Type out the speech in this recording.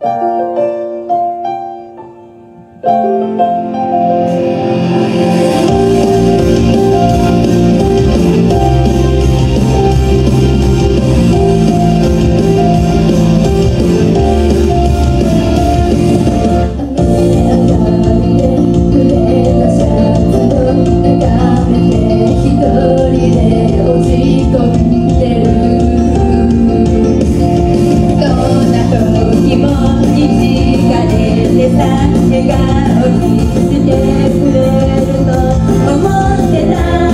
Thank you. invierno, amor que da.